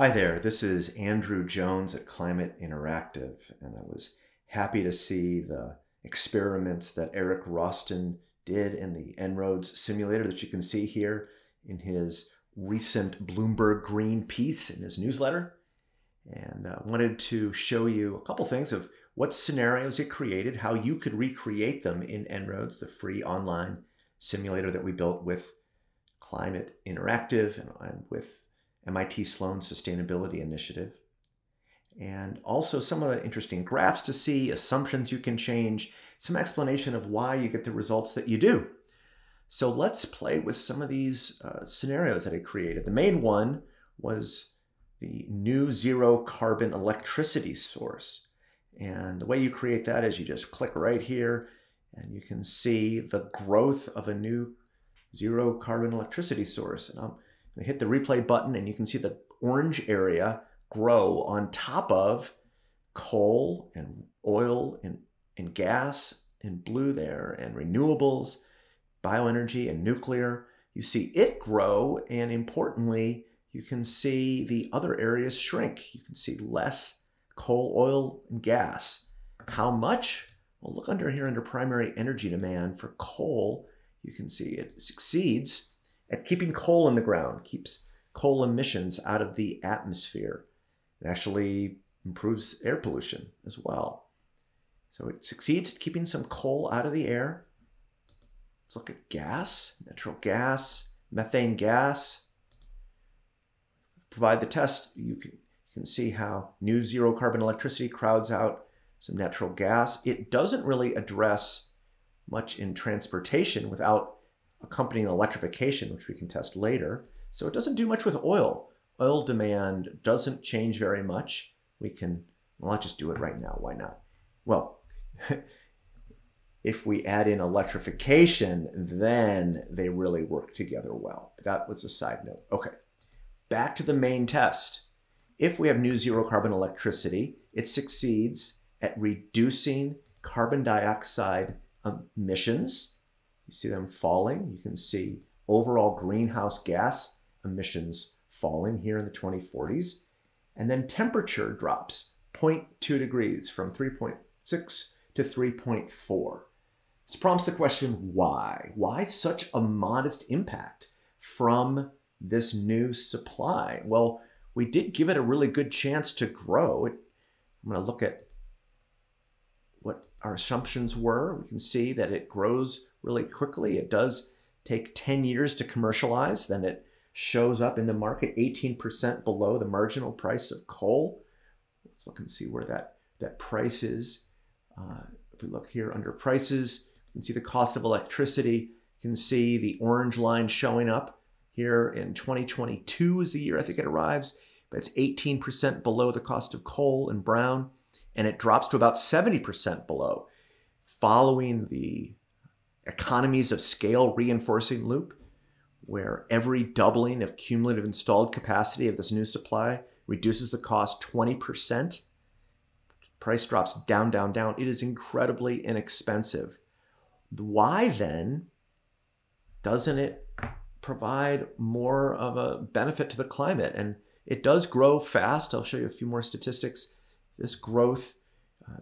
Hi there, this is Andrew Jones at Climate Interactive, and I was happy to see the experiments that Eric Roston did in the En-ROADS simulator that you can see here in his recent Bloomberg Green piece in his newsletter. And I uh, wanted to show you a couple things of what scenarios it created, how you could recreate them in En-ROADS, the free online simulator that we built with Climate Interactive and, and with MIT Sloan Sustainability Initiative. And also some of the interesting graphs to see, assumptions you can change, some explanation of why you get the results that you do. So let's play with some of these uh, scenarios that I created. The main one was the new zero carbon electricity source. And the way you create that is you just click right here and you can see the growth of a new zero carbon electricity source. And I'm I hit the replay button and you can see the orange area grow on top of coal and oil and, and gas and blue there and renewables, bioenergy and nuclear. You see it grow and importantly, you can see the other areas shrink. You can see less coal, oil, and gas. How much? Well, look under here under primary energy demand for coal. You can see it succeeds at keeping coal in the ground, keeps coal emissions out of the atmosphere. It actually improves air pollution as well. So it succeeds at keeping some coal out of the air. Let's look at gas, natural gas, methane gas. Provide the test, you can, you can see how new zero carbon electricity crowds out some natural gas. It doesn't really address much in transportation without accompanying electrification, which we can test later. So it doesn't do much with oil. Oil demand doesn't change very much. We can, well, let's just do it right now. Why not? Well, if we add in electrification, then they really work together well. That was a side note. Okay, back to the main test. If we have new zero carbon electricity, it succeeds at reducing carbon dioxide emissions you see them falling. You can see overall greenhouse gas emissions falling here in the 2040s. And then temperature drops 0.2 degrees from 3.6 to 3.4. This prompts the question why? Why such a modest impact from this new supply? Well, we did give it a really good chance to grow. I'm going to look at what our assumptions were. We can see that it grows really quickly. It does take 10 years to commercialize, then it shows up in the market 18% below the marginal price of coal. Let's look and see where that, that price is. Uh, if we look here under prices, you can see the cost of electricity. You can see the orange line showing up here in 2022 is the year I think it arrives, but it's 18% below the cost of coal in brown, and it drops to about 70% below following the economies of scale reinforcing loop, where every doubling of cumulative installed capacity of this new supply reduces the cost 20%. Price drops down, down, down. It is incredibly inexpensive. Why then doesn't it provide more of a benefit to the climate? And it does grow fast. I'll show you a few more statistics. This growth, uh,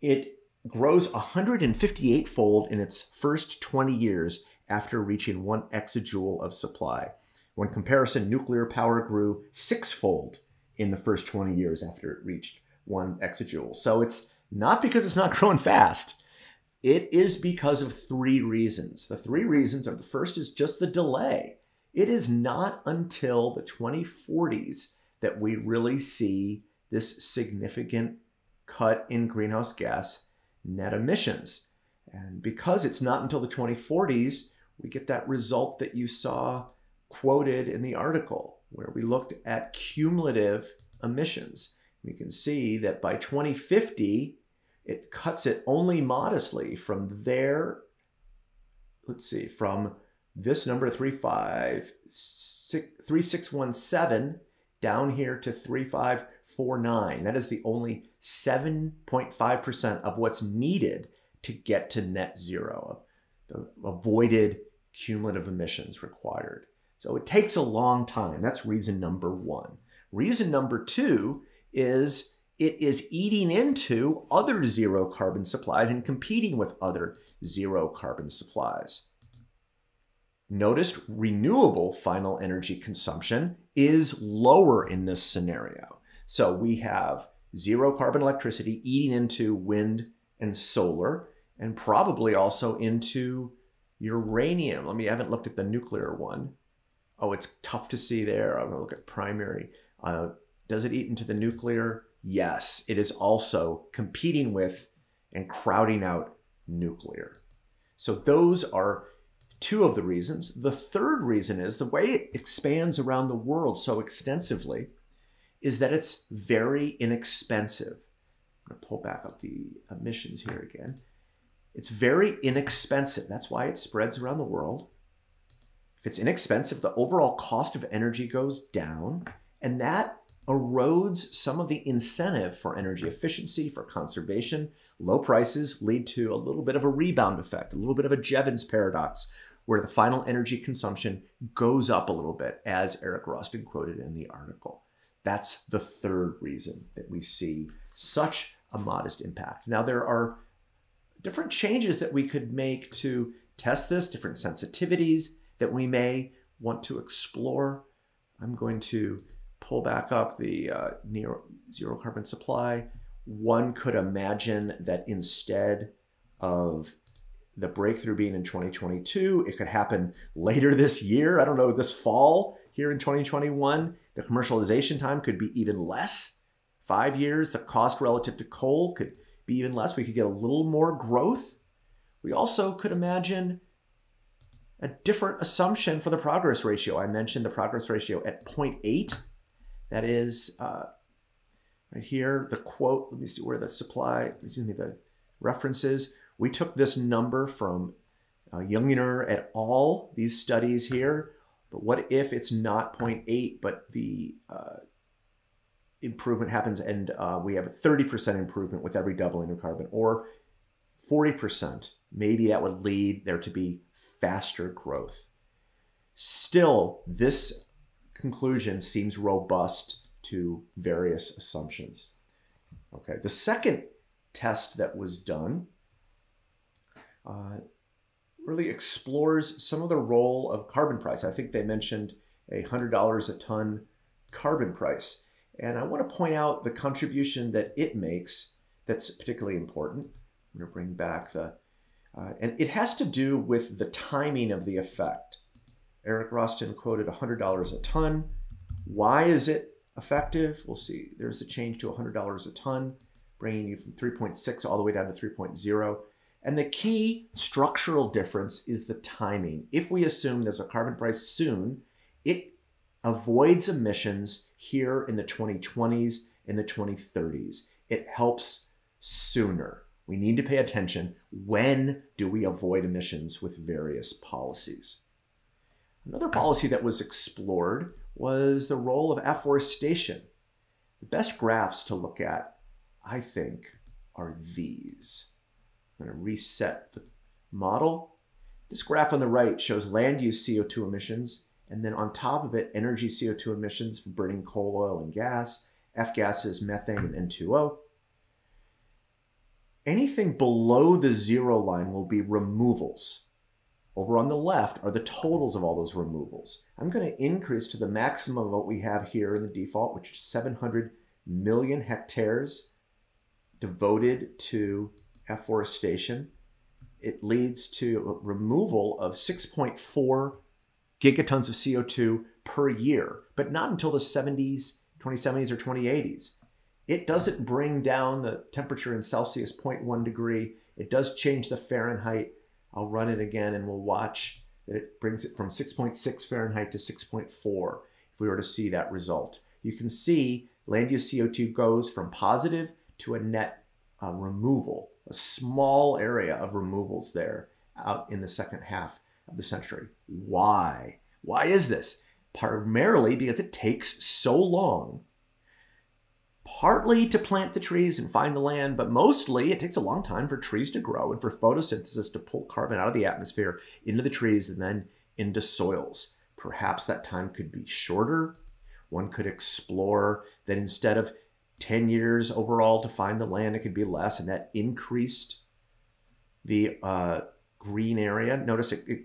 it grows 158 fold in its first 20 years after reaching one exajoule of supply. When comparison, nuclear power grew sixfold in the first 20 years after it reached one exajoule. So it's not because it's not growing fast. It is because of three reasons. The three reasons are the first is just the delay. It is not until the 2040s that we really see this significant cut in greenhouse gas net emissions. And because it's not until the 2040s, we get that result that you saw quoted in the article, where we looked at cumulative emissions. We can see that by 2050, it cuts it only modestly from there, let's see, from this number 3617 down here to 35 0.49. That is the only 7.5% of what's needed to get to net zero, the avoided cumulative emissions required. So it takes a long time. That's reason number one. Reason number two is it is eating into other zero carbon supplies and competing with other zero carbon supplies. Noticed renewable final energy consumption is lower in this scenario. So we have zero carbon electricity eating into wind and solar and probably also into uranium. Let me, I haven't looked at the nuclear one. Oh, it's tough to see there. I'm gonna look at primary. Uh, does it eat into the nuclear? Yes, it is also competing with and crowding out nuclear. So those are two of the reasons. The third reason is the way it expands around the world so extensively is that it's very inexpensive. I'm going to pull back up the emissions here again. It's very inexpensive. That's why it spreads around the world. If it's inexpensive, the overall cost of energy goes down, and that erodes some of the incentive for energy efficiency, for conservation. Low prices lead to a little bit of a rebound effect, a little bit of a Jevons paradox, where the final energy consumption goes up a little bit, as Eric Roston quoted in the article. That's the third reason that we see such a modest impact. Now, there are different changes that we could make to test this, different sensitivities that we may want to explore. I'm going to pull back up the uh, near zero carbon supply. One could imagine that instead of the breakthrough being in 2022, it could happen later this year. I don't know, this fall here in 2021. The commercialization time could be even less. Five years, the cost relative to coal could be even less. We could get a little more growth. We also could imagine a different assumption for the progress ratio. I mentioned the progress ratio at 0.8. That is uh, right here, the quote, let me see where the supply, excuse me, the references. We took this number from uh, Junginger et al., these studies here. But what if it's not 0.8, but the uh, improvement happens and uh, we have a 30% improvement with every doubling of carbon or 40%. Maybe that would lead there to be faster growth. Still, this conclusion seems robust to various assumptions. Okay, the second test that was done uh, really explores some of the role of carbon price. I think they mentioned a $100 a ton carbon price. And I want to point out the contribution that it makes that's particularly important. I'm going to bring back the, uh, and it has to do with the timing of the effect. Eric Roston quoted $100 a ton. Why is it effective? We'll see. There's a change to $100 a ton, bringing you from 3.6 all the way down to 3.0. And the key structural difference is the timing. If we assume there's a carbon price soon, it avoids emissions here in the 2020s, in the 2030s. It helps sooner. We need to pay attention. When do we avoid emissions with various policies? Another policy that was explored was the role of afforestation. The best graphs to look at, I think, are these. I'm going to reset the model. This graph on the right shows land use CO2 emissions and then on top of it, energy CO2 emissions from burning coal, oil, and gas, F gases, methane, and N2O. Anything below the zero line will be removals. Over on the left are the totals of all those removals. I'm going to increase to the maximum of what we have here in the default, which is 700 million hectares devoted to afforestation. It leads to removal of 6.4 gigatons of CO2 per year, but not until the 70s, 2070s, or 2080s. It doesn't bring down the temperature in Celsius 0.1 degree. It does change the Fahrenheit. I'll run it again and we'll watch that it brings it from 6.6 Fahrenheit to 6.4 if we were to see that result. You can see land use CO2 goes from positive to a net uh, removal, a small area of removals there out in the second half of the century. Why? Why is this? Primarily because it takes so long, partly to plant the trees and find the land, but mostly it takes a long time for trees to grow and for photosynthesis to pull carbon out of the atmosphere into the trees and then into soils. Perhaps that time could be shorter. One could explore that instead of 10 years overall to find the land, it could be less, and that increased the uh, green area. Notice it, it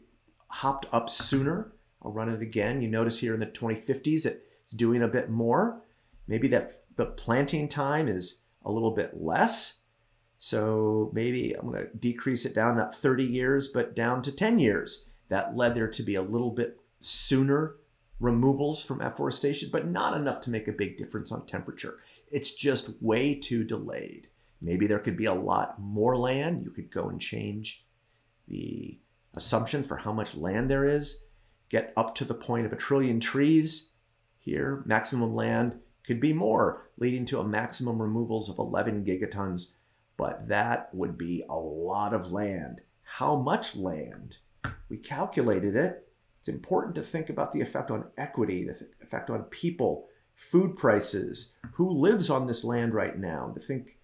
hopped up sooner. I'll run it again. You notice here in the 2050s, it's doing a bit more. Maybe that the planting time is a little bit less. So maybe I'm to decrease it down not 30 years, but down to 10 years. That led there to be a little bit sooner removals from afforestation, but not enough to make a big difference on temperature. It's just way too delayed. Maybe there could be a lot more land. You could go and change the assumption for how much land there is, get up to the point of a trillion trees here. Maximum land could be more, leading to a maximum removals of 11 gigatons, but that would be a lot of land. How much land? We calculated it. It's important to think about the effect on equity, the effect on people, food prices, who lives on this land right now, to think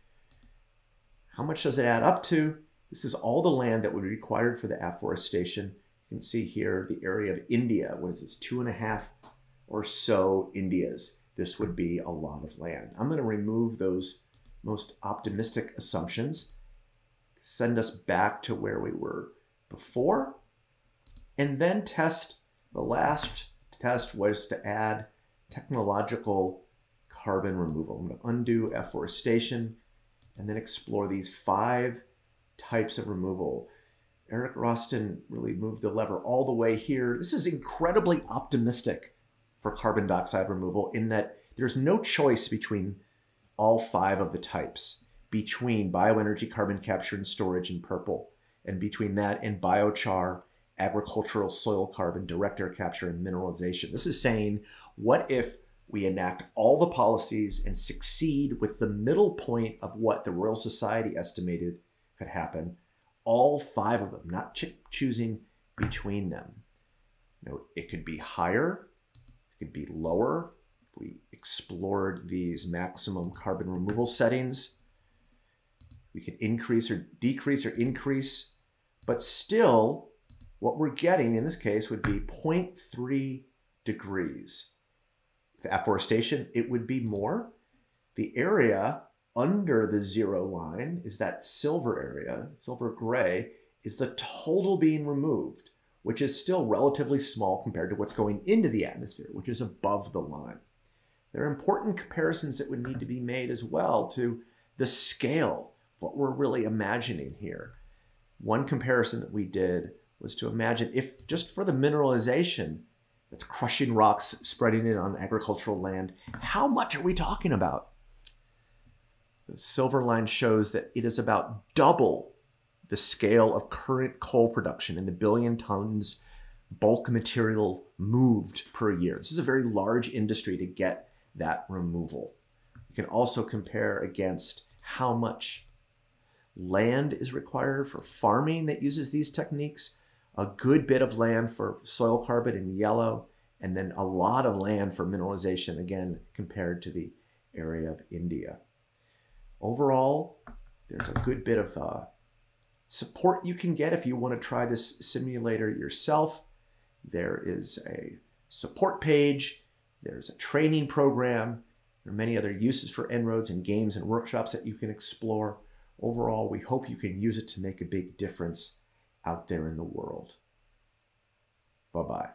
how much does it add up to? This is all the land that would be required for the afforestation. You can see here the area of India. What is this? Two and a half or so Indias. This would be a lot of land. I'm going to remove those most optimistic assumptions, send us back to where we were before, and then test the last test was to add technological carbon removal. I'm going to undo afforestation and then explore these five types of removal. Eric Roston really moved the lever all the way here. This is incredibly optimistic for carbon dioxide removal in that there's no choice between all five of the types, between bioenergy carbon capture and storage in purple, and between that and biochar, agricultural soil carbon, direct air capture, and mineralization. This is saying, what if we enact all the policies and succeed with the middle point of what the Royal Society estimated could happen, all five of them, not ch- choosing between them. You know, it could be higher, it could be lower. If we explored these maximum carbon removal settings, we could increase or decrease or increase, but still, what we're getting in this case would be 0.3 degrees The afforestation, it would be more. The area under the zero line is that silver area, silver gray, is the total being removed, which is still relatively small compared to what's going into the atmosphere, which is above the line. There are important comparisons that would need to be made as well to the scale, what we're really imagining here. One comparison that we did was to imagine if just for the mineralization, that's crushing rocks, spreading it on agricultural land. How much are we talking about? The silver line shows that it is about double the scale of current coal production in the billion tons bulk material moved per year. This is a very large industry to get that removal. You can also compare against how much land is required for farming that uses these techniques a good bit of land for soil carbon in yellow, and then a lot of land for mineralization, again, compared to the area of India. Overall, there's a good bit of uh, support you can get if you want to try this simulator yourself. There is a support page, there's a training program, there are many other uses for En-ROADS and games and workshops that you can explore. Overall, we hope you can use it to make a big difference out there in the world. Bye bye.